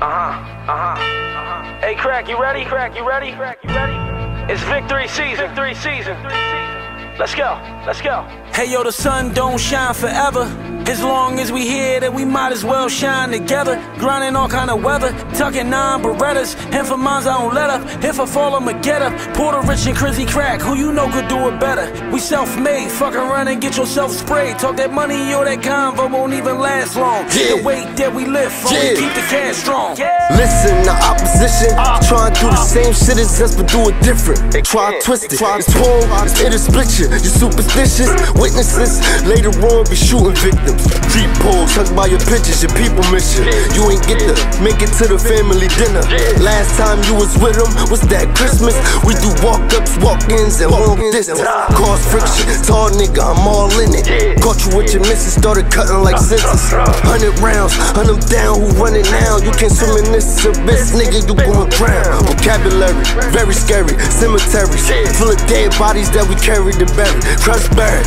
Uh huh. Uh huh. Uh-huh. Hey, Cracc, you ready? Cracc, you ready? Cracc, you ready? It's victory season. Victory season. Let's go. Let's go. Hey, yo, the sun don't shine forever. As long as we here, then we might as well shine together. Grinding all kind of weather, tucking nine Berettas. And for mines, I don't let up. If I fall, I'ma get up. Porta Rich and Crizzy Cracc, who you know could do it better. We self made, fuck around and get yourself sprayed. Talk that money or that convo won't even last long. Yeah. The weight that we lift, Yeah. keep the cash strong. Listen, the opposition uh, try and do the uh. same shit as us, but do it different. Try to twist it. It's torn, it'll split you. You superstitious witnesses. Later on, be shooting victims. Street poles tucked by your pictures, your people miss you. You ain't get to make it to the family dinner. Last time you was with them was that Christmas. We do walk ups, walk ins, and long distance. Cause friction, tall nigga, I'm all in it. Caught you with your missus, started cutting like uh, scissors. Hundred rounds, hunt them down, who run it now? You can't swim in this abyss, nigga, you gon' drown. Vocabulary, very scary. Cemeteries, full of dead bodies that we carry to bury. Trust buried.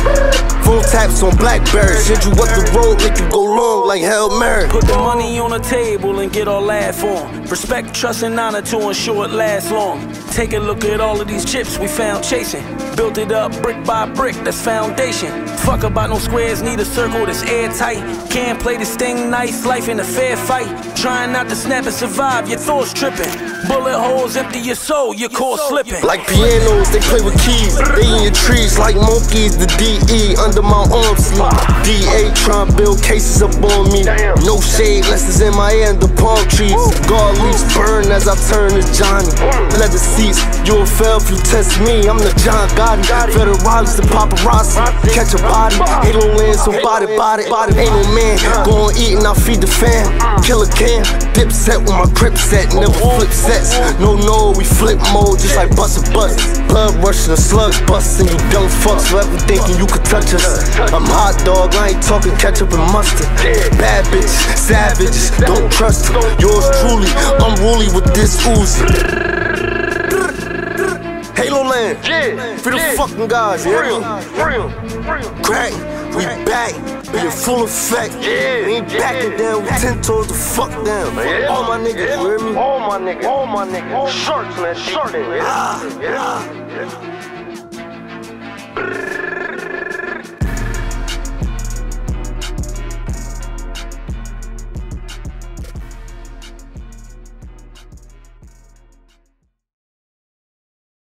Phone taps on Blackberry. Send you up the road, make you go long like Hail Mary. Put the money on the table and get all laugh on. Respect, trust, and honor to ensure it lasts long. Take a look at all of these chips we found chasing. Built it up brick by brick, that's foundation. Fuck about no squares, need a circle that's airtight. Can't play this thing nice, life in a fair fight. Trying not to snap and survive, your thoughts tripping. Bullet holes empty your soul, your core slipping. Like pianos, they play with keys. They in your trees like monkeys. The DE under my arm sleeve. DA trying build cases up on me. No shade, less is in my hand. The palm trees. God leaves burn as I turn to Johnny. Leather seats, you'll fail if you test me. I'm the John Gotti. Federales and paparazzi. Catch a body. Halo land, so body, body, body. Ain't no man. Go on eat and I feed the fam. Killa Cam. Dip set with my grip set. Never flip sets. No, no, we flip mode just like bust a bust. Blood rushing, the slugs busting. You dumb fucks forever thinking you could touch us. I'm hot dog, I ain't talking ketchup and mustard. Bad bitch, savages, don't trust them. Yours truly, unruly with this Uzi. Halo Land, for the fucking guys, yeah. real, real. Cracc, we back, we in full effect. We ain't backing down, we ten toes the fuck down. All my niggas, you hear me? All my niggas, all my niggas. Sharks, man, sharks. Ah, ah.